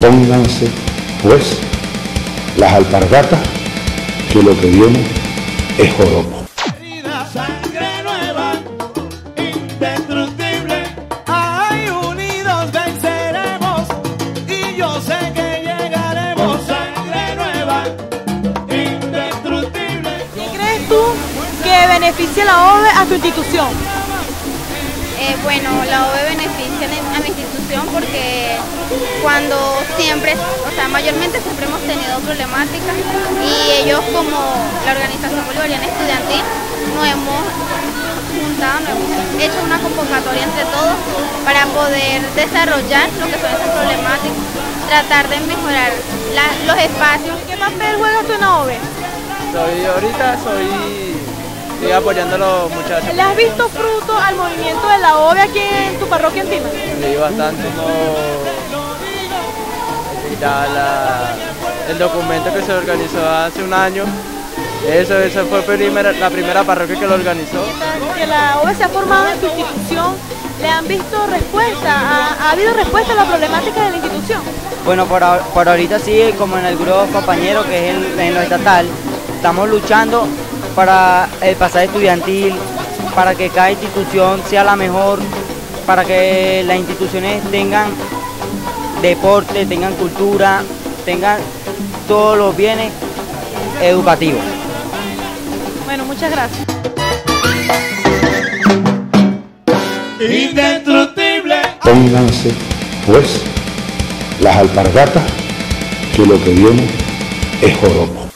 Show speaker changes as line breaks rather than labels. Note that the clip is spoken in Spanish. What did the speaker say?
Pónganse, pues, las alpargatas, que lo que viene es joropo.
Sangre nueva, indestructible. Ay, unidos venceremos. Y yo sé que llegaremos. Sangre nueva, indestructible.
¿Qué crees tú que beneficia la OVE a tu institución?
Eh, bueno, la OVE beneficia a mi institución porque cuando siempre, o sea, mayormente siempre hemos tenido problemáticas y ellos como la Organización Bolivariana Estudiantil nos hemos juntado, nos hemos hecho una convocatoria entre todos para poder desarrollar lo que son esas problemáticas, tratar de mejorar la- los espacios.
¿Qué papel juegas tú en la OVE?
Soy ahorita soy estoy apoyando a los muchachos.
¿Le has visto fruto al movimiento de la OVE aquí en tu parroquia en Tima?
Leí bastante no ya la- el documento que se organizó hace un año. Eso, eso fue primera- la primera parroquia que lo organizó.
Que la OVE se ha formado en tu institución. ¿Le han visto respuesta? ¿Ha, ha habido respuesta a la problemática de la institución?
Bueno, por, por ahorita sí, como en el grupo compañero que es en, en lo estatal, estamos luchando para el pasaje estudiantil, para que cada institución sea la mejor, para que las instituciones tengan deporte, tengan cultura, tengan todos los bienes educativos.
Bueno, muchas gracias.
Indestructible.
Pónganse, pues, las alpargatas, que lo que viene es joropo.